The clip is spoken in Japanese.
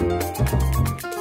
あっ!